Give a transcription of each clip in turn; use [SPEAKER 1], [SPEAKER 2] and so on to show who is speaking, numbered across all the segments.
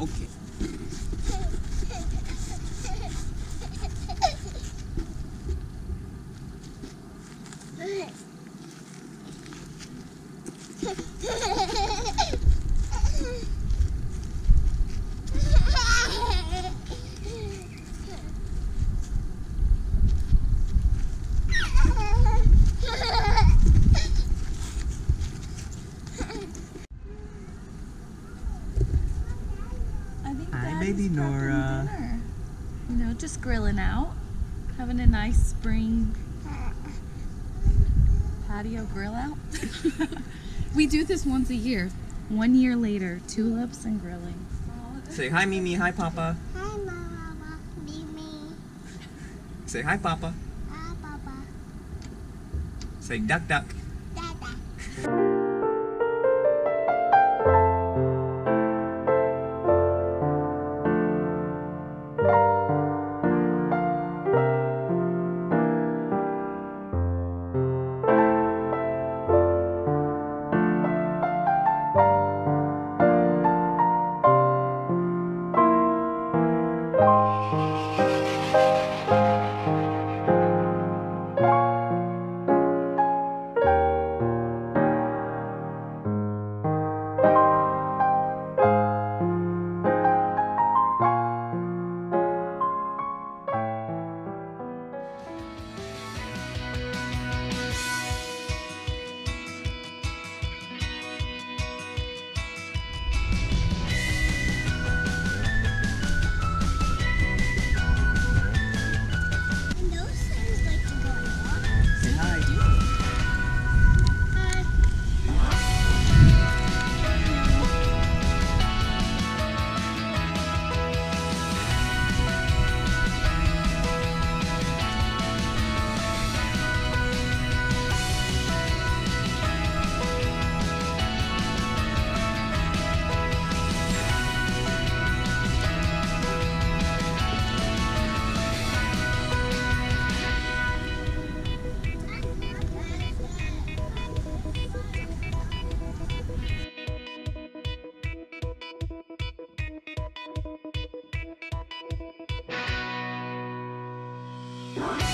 [SPEAKER 1] 오 baby Nora.
[SPEAKER 2] dinner. You know, just grilling out, having a nice spring patio grill out. we do this once a year. One year later, tulips and grilling.
[SPEAKER 1] Say hi, Mimi. Hi, Papa.
[SPEAKER 3] Hi, Mama. Mimi.
[SPEAKER 1] Say hi, Papa.
[SPEAKER 3] Hi, Papa.
[SPEAKER 1] Say duck, duck.
[SPEAKER 3] Dada. And Bye.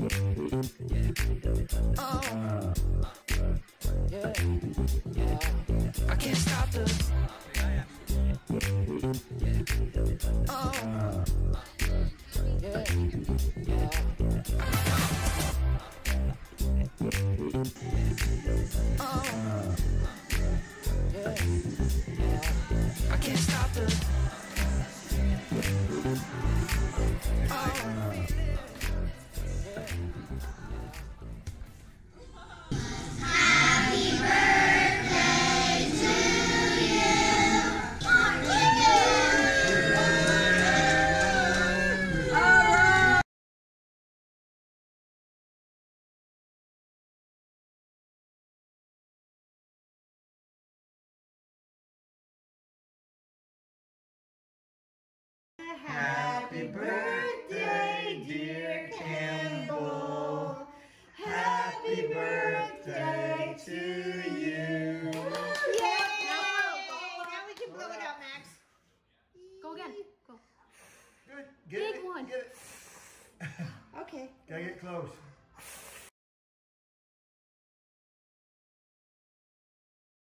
[SPEAKER 4] I can't stop. I can't stop the.
[SPEAKER 5] Happy birthday